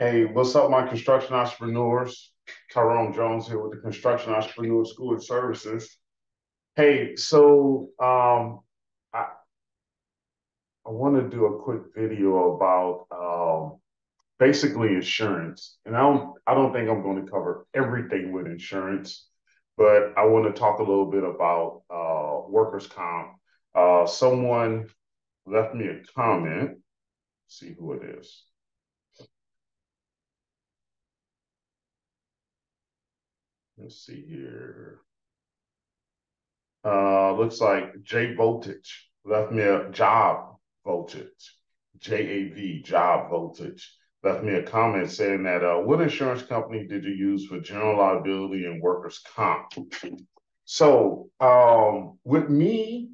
Hey, what's up, my construction entrepreneurs? Tyrone Jones here with the Construction Entrepreneur School of Services. Hey, so um, I I want to do a quick video about um, basically insurance, and I don't I don't think I'm going to cover everything with insurance, but I want to talk a little bit about uh, workers' comp. Uh, someone left me a comment. Let's see who it is. Let's see here. Uh, looks like J Voltage left me a job voltage, J A V job voltage left me a comment saying that uh, what insurance company did you use for general liability and workers comp? So um, with me,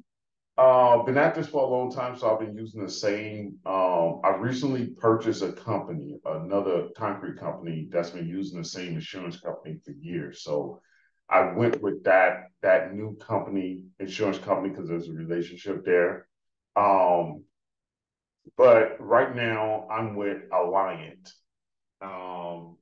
uh, been at this for a long time, so I've been using the same. Um, I recently purchased a company, another concrete company that's been using the same insurance company for years. So I went with that that new company, insurance company, because there's a relationship there. Um, but right now I'm with Alliant. Um,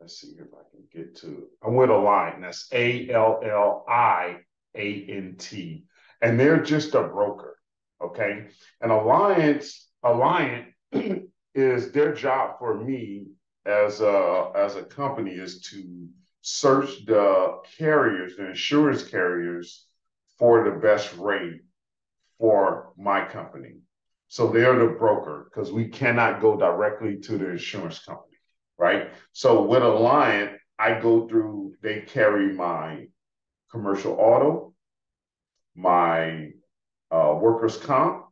let's see if I can get to. I'm with Alliant. That's A L L I A N T and they're just a broker. Okay. And Alliance, Alliant is their job for me as a as a company is to search the carriers, the insurance carriers for the best rate for my company. So they're the broker because we cannot go directly to the insurance company, right? So with Alliant, I go through, they carry my commercial auto, my uh, workers' comp,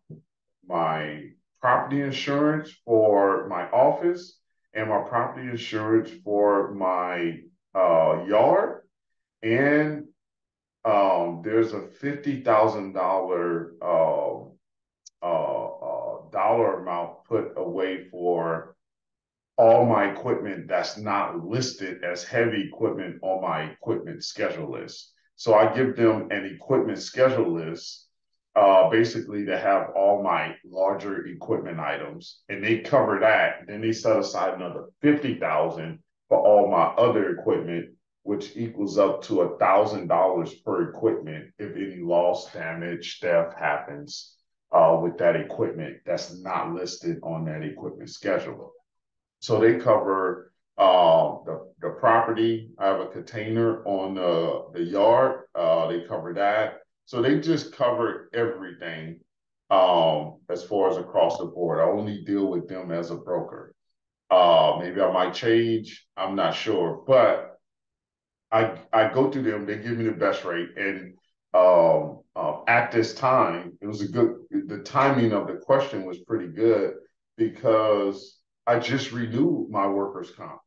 my property insurance for my office, and my property insurance for my uh, yard. And um, there's a fifty thousand dollar um, uh, uh, dollar amount put away for all my equipment that's not listed as heavy equipment on my equipment schedule list. So I give them an equipment schedule list, uh, basically to have all my larger equipment items, and they cover that. Then they set aside another fifty thousand for all my other equipment, which equals up to a thousand dollars per equipment if any loss, damage, theft happens uh, with that equipment that's not listed on that equipment schedule. So they cover uh, the, the property, I have a container on the, the yard. Uh, they cover that. So they just cover everything um, as far as across the board. I only deal with them as a broker. Uh, maybe I might change. I'm not sure, but I I go to them. They give me the best rate, and um, uh, at this time, it was a good. The timing of the question was pretty good because I just renewed my workers' comp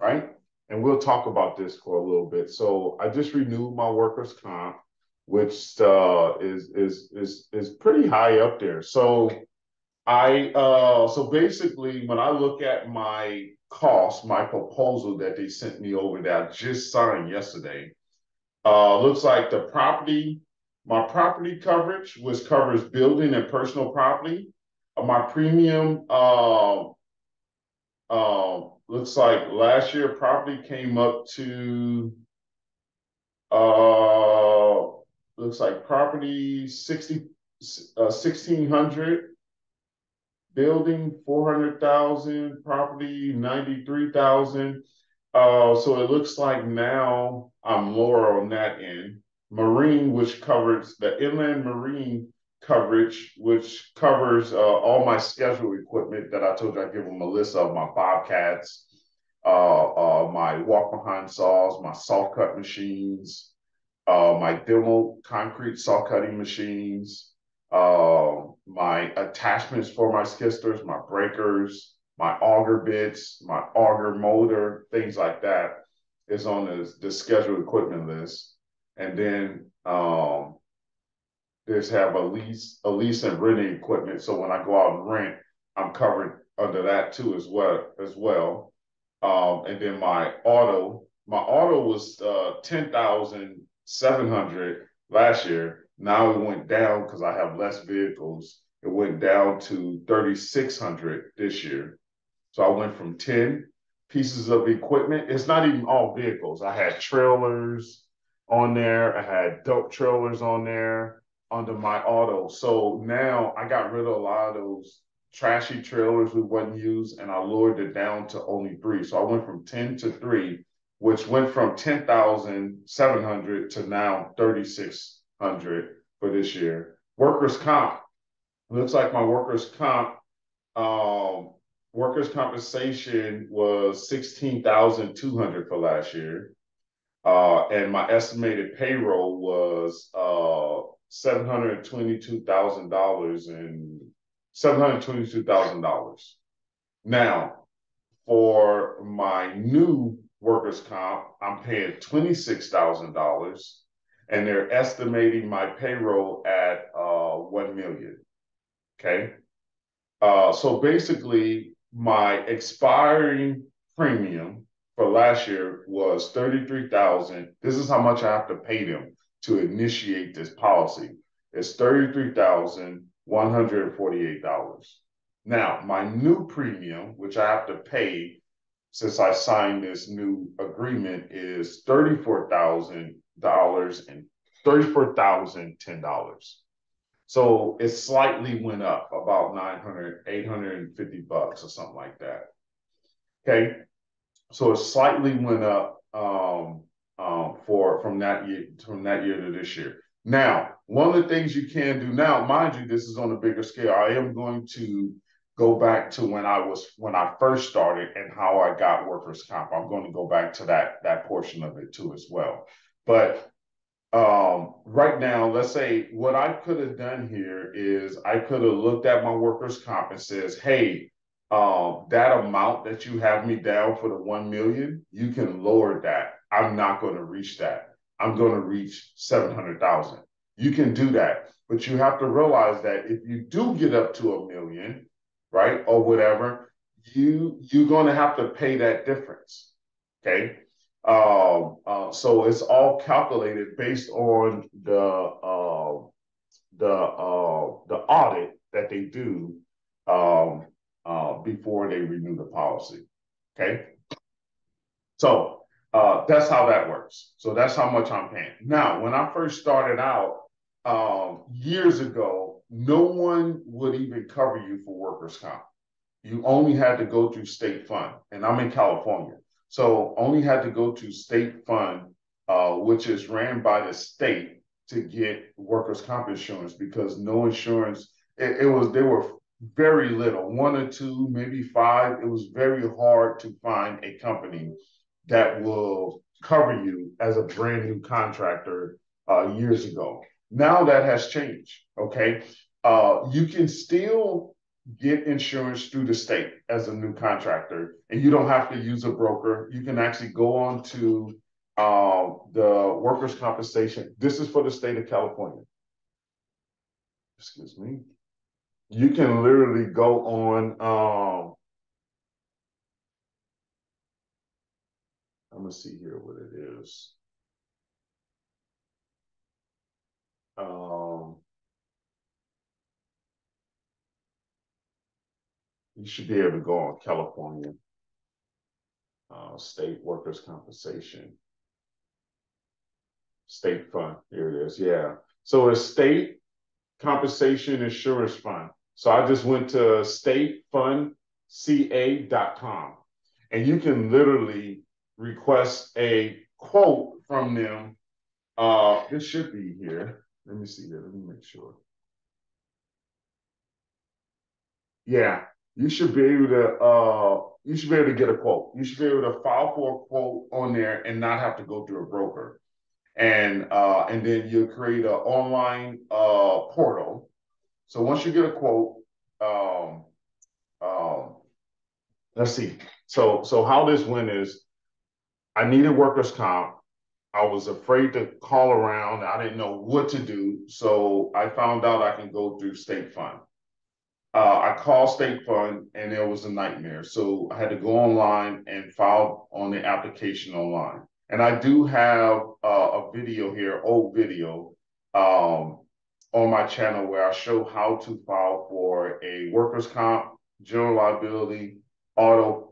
right? And we'll talk about this for a little bit. So I just renewed my workers' comp, which uh, is is is is pretty high up there. So I uh, so basically when I look at my cost, my proposal that they sent me over that I just signed yesterday, uh, looks like the property, my property coverage, which covers building and personal property. Uh, my premium uh, uh, looks like last year property came up to uh looks like property 60 uh, 1600 building 400,000 property 93,000 uh so it looks like now I'm lower on that end. Marine which covers the inland marine coverage, which covers uh, all my schedule equipment that I told you I give them a list of my Bobcats, uh, uh, my walk behind saws, my saw cut machines, uh, my demo concrete saw cutting machines, uh, my attachments for my skid steers, my breakers, my auger bits, my auger motor, things like that is on the, the scheduled equipment list. And then um, there's have a lease, a lease and renting equipment. So when I go out and rent, I'm covered under that too as well as well. Um, and then my auto, my auto was uh, ten thousand seven hundred last year. Now it went down because I have less vehicles. It went down to thirty six hundred this year. So I went from 10 pieces of equipment. It's not even all vehicles. I had trailers on there. I had dump trailers on there under my auto. So now I got rid of a lot of those trashy trailers we wouldn't use and I lowered it down to only three. So I went from 10 to three, which went from 10,700 to now 3,600 for this year. Workers' comp. Looks like my workers' comp um, workers' compensation was 16,200 for last year. Uh, and my estimated payroll was uh, $722,000 and $722,000. Now, for my new workers' comp, I'm paying $26,000 and they're estimating my payroll at uh, 1 million. Okay. Uh, so basically, my expiring premium for last year was 33,000. This is how much I have to pay them to initiate this policy. It's $33,148. Now, my new premium, which I have to pay since I signed this new agreement, is $34,000 and $34,010. So it slightly went up about 900, 850 bucks or something like that. Okay. So it slightly went up um, um, for from that year from that year to this year. Now, one of the things you can do now, mind you, this is on a bigger scale. I am going to go back to when I was when I first started and how I got workers' comp. I'm going to go back to that that portion of it too as well. But um, right now, let's say what I could have done here is I could have looked at my workers' comp and says, hey, um, that amount that you have me down for the 1 million, you can lower that. I'm not going to reach that. I'm going to reach 700,000. You can do that, but you have to realize that if you do get up to a million, right, or whatever, you you're going to have to pay that difference. Okay. Um, uh, so it's all calculated based on the uh, the uh, the audit that they do um, uh, before they renew the policy. Okay, so uh, that's how that works. So that's how much I'm paying. Now, when I first started out um, years ago, no one would even cover you for workers' comp. You only had to go through state fund, and I'm in California. So only had to go to state fund, uh, which is ran by the state to get workers' comp insurance because no insurance, it, it was, there were very little, one or two, maybe five. It was very hard to find a company that will cover you as a brand new contractor uh, years ago. Now that has changed. Okay. Uh, you can still get insurance through the state as a new contractor, and you don't have to use a broker. You can actually go on to uh, the workers' compensation. This is for the state of California. Excuse me. You can literally go on. Um, I'm gonna see here what it is. Um, you should be able to go on California uh, state workers' compensation. State fund, here it is. Yeah. So it's state compensation insurance fund. So I just went to statefundca.com and you can literally request a quote from them. Uh, this should be here. Let me see here. Let me make sure. Yeah, you should be able to uh you should be able to get a quote. You should be able to file for a quote on there and not have to go through a broker. And uh and then you create an online uh portal. So once you get a quote, um um let's see. So so how this went is I needed workers' comp. I was afraid to call around. I didn't know what to do. So I found out I can go through state fund uh, I called State Fund and it was a nightmare. So I had to go online and file on the application online. And I do have uh, a video here, old video, um, on my channel where I show how to file for a workers' comp, general liability, auto,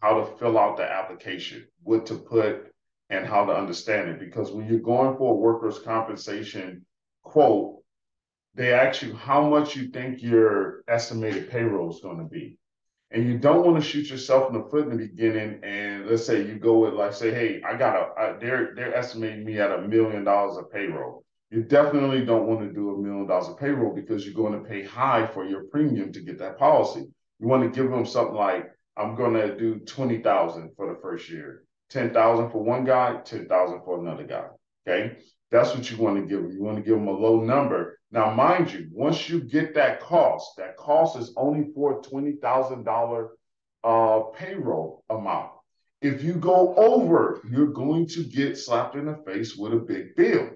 how to fill out the application, what to put, and how to understand it. Because when you're going for a workers' compensation quote, they ask you how much you think your estimated payroll is going to be. And you don't want to shoot yourself in the foot in the beginning. And let's say you go with like, say, hey, I got a, I, they're they're estimating me at a million dollars of payroll. You definitely don't want to do a million dollars of payroll because you're going to pay high for your premium to get that policy. You want to give them something like, I'm going to do 20,000 for the first year, 10,000 for one guy, 10,000 for another guy. Okay. That's what you want to give them. You want to give them a low number. Now, mind you, once you get that cost, that cost is only for $20,000 uh, payroll amount. If you go over, you're going to get slapped in the face with a big bill.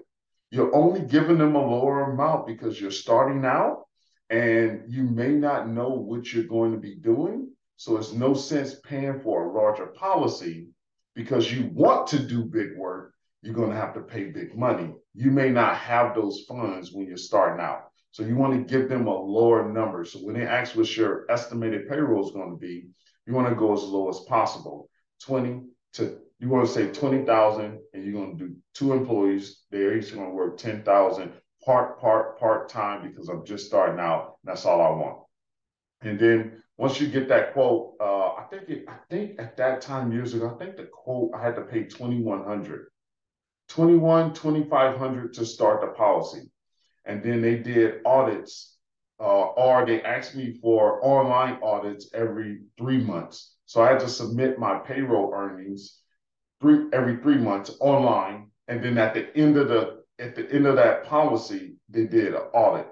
You're only giving them a lower amount because you're starting out and you may not know what you're going to be doing. So it's no sense paying for a larger policy because you want to do big work. You're going to have to pay big money. You may not have those funds when you're starting out. So you want to give them a lower number. So when they ask what your estimated payroll is going to be, you want to go as low as possible. 20 to you want to say 20,000 and you're going to do two employees. They're each going to work 10,000 part, part, part time because I'm just starting out. that's all I want. And then once you get that quote, uh, I think it, I think at that time years ago, I think the quote I had to pay 2,100, 21, 2,500 to start the policy. And then they did audits, uh, or they asked me for online audits every three months. So I had to submit my payroll earnings three every three months online, and then at the end of the at the end of that policy, they did an audit.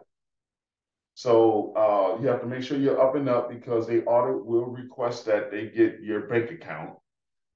So uh, you have to make sure you're up and up because the audit will request that they get your bank account.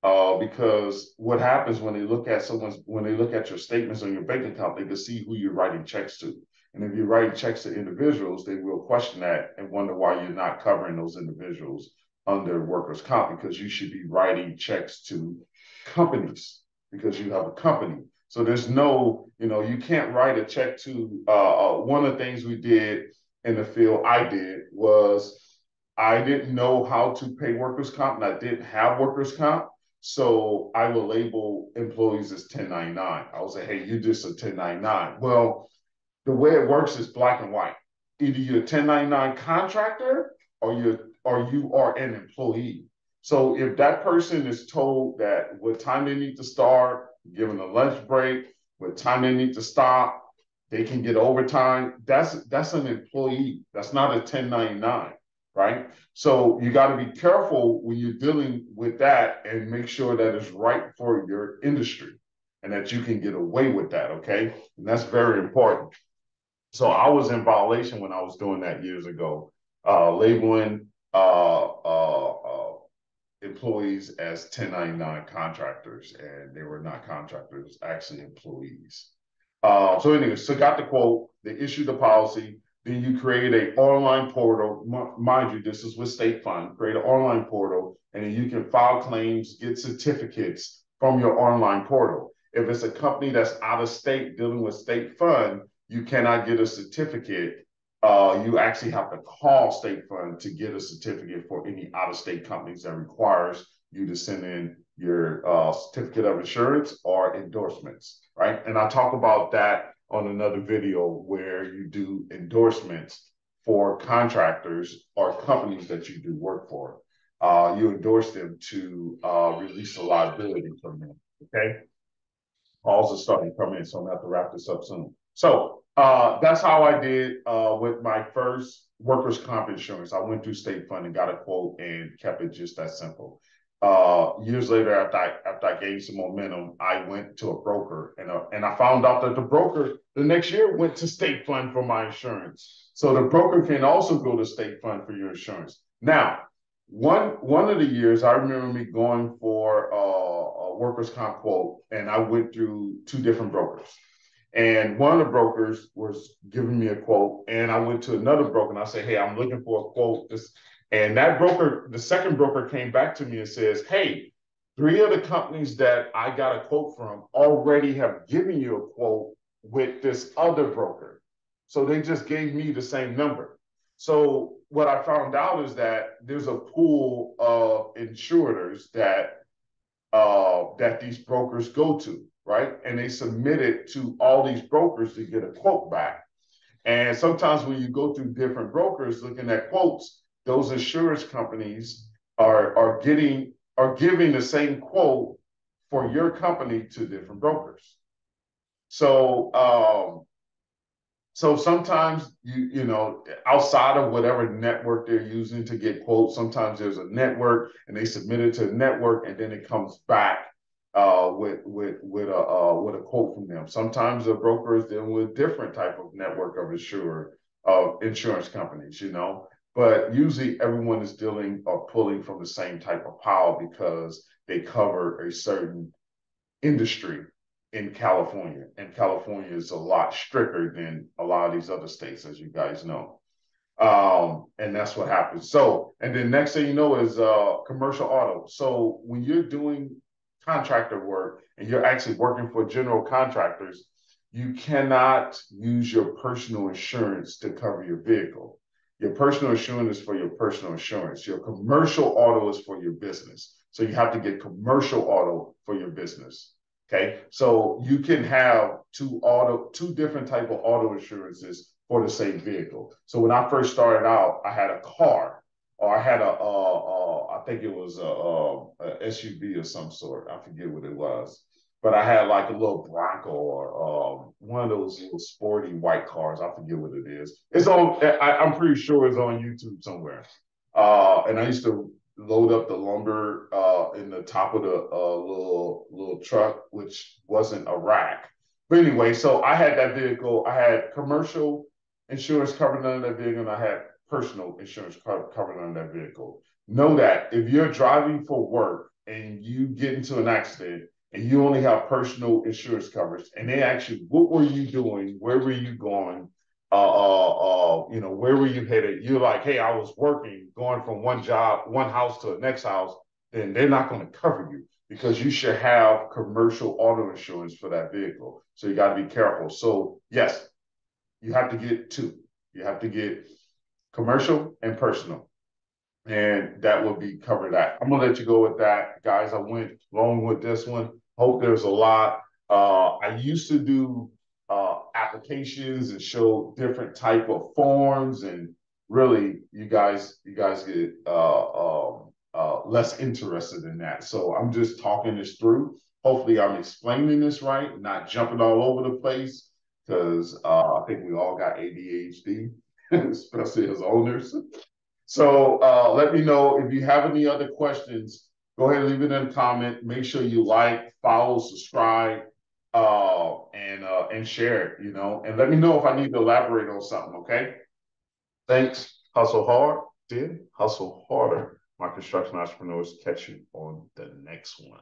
Uh, because what happens when they look at someone's when they look at your statements on your bank account, they can see who you're writing checks to. And if you're writing checks to individuals, they will question that and wonder why you're not covering those individuals under workers' comp because you should be writing checks to companies because you have a company. So there's no, you know, you can't write a check to. Uh, uh, one of the things we did in the field, I did was I didn't know how to pay workers' comp, and I didn't have workers' comp. So I will label employees as 1099. I will say, hey, you're just a 1099. Well, the way it works is black and white. Either you're a 1099 contractor or you're or you are an employee. So if that person is told that what time they need to start, given a lunch break, what time they need to stop, they can get overtime. That's that's an employee. That's not a 1099, right? So you got to be careful when you're dealing with that and make sure that it's right for your industry and that you can get away with that, okay? And that's very important. So I was in violation when I was doing that years ago, uh, labeling uh, uh, employees as 1099 contractors, and they were not contractors, actually employees. Uh, so anyway, so got the quote, they issued the policy, then you create an online portal. Mind you, this is with State Fund. Create an online portal, and then you can file claims, get certificates from your online portal. If it's a company that's out of state dealing with state fund, you cannot get a certificate uh, you actually have to call State Fund to get a certificate for any out-of-state companies that requires you to send in your uh, certificate of insurance or endorsements, right? And I talk about that on another video where you do endorsements for contractors or companies that you do work for. Uh, you endorse them to uh, release a liability from them, okay? Calls are starting to come in, so I'm gonna have to wrap this up soon. So uh, that's how I did uh, with my first workers' comp insurance. I went through State Fund and got a quote and kept it just that simple. Uh, years later, after I after I gained some momentum, I went to a broker and uh, and I found out that the broker the next year went to State Fund for my insurance. So the broker can also go to State Fund for your insurance. Now, one one of the years I remember me going for uh, a workers' comp quote, and I went through two different brokers. And one of the brokers was giving me a quote, and I went to another broker and I said, "Hey, I'm looking for a quote." This, and that broker, the second broker, came back to me and says, "Hey, three of the companies that I got a quote from already have given you a quote with this other broker, so they just gave me the same number." So what I found out is that there's a pool of insurers that uh, that these brokers go to, right? And they submit it to all these brokers to get a quote back. And sometimes when you go through different brokers looking at quotes, those insurance companies are are getting are giving the same quote for your company to different brokers. So um, so sometimes you you know outside of whatever network they're using to get quotes, sometimes there's a network and they submit it to the network and then it comes back uh, with with with a uh, with a quote from them. Sometimes the broker is dealing with different type of network of insurer of insurance companies, you know. But usually everyone is dealing or pulling from the same type of pile because they cover a certain industry in California, and California is a lot stricter than a lot of these other states, as you guys know. Um, and that's what happens. So, and then next thing you know is uh, commercial auto. So when you're doing contractor work and you're actually working for general contractors, you cannot use your personal insurance to cover your vehicle. Your personal insurance is for your personal insurance. Your commercial auto is for your business. So you have to get commercial auto for your business. Okay, so you can have two auto, two different type of auto insurances for the same vehicle. So when I first started out, I had a car, or I had a, uh, uh, I think it was a, a, SUV of some sort. I forget what it was, but I had like a little Bronco or um, one of those little sporty white cars. I forget what it is. It's on. I, am pretty sure it's on YouTube somewhere. Uh, and I used to load up the lumber uh, in the top of the uh, little little truck, which wasn't a rack. But anyway, so I had that vehicle. I had commercial insurance covered under that vehicle, and I had personal insurance covered under that vehicle. Know that if you're driving for work and you get into an accident and you only have personal insurance coverage, and they actually, what were you doing? Where were you going? uh, uh, uh, you know, where were you headed? You're like, hey, I was working, going from one job, one house to the next house, then they're not going to cover you because you should have commercial auto insurance for that vehicle. So you got to be careful. So yes, you have to get two. You have to get commercial and personal. And that will be covered that. I'm gonna let you go with that. Guys, I went long with this one. Hope there's a lot. Uh, I used to do uh, applications and show different type of forms and really you guys you guys get uh, um, uh, less interested in that. So i'm just talking this through. Hopefully i'm explaining this right not jumping all over the place because uh, i think we all got adhd especially as owners. So uh, let me know if you have any other questions. Go ahead and leave it in a comment. Make sure you like follow subscribe uh, and uh, and share it, you know, and let me know if I need to elaborate on something. Okay. Thanks. Hustle hard, then hustle harder. My construction entrepreneurs catch you on the next one.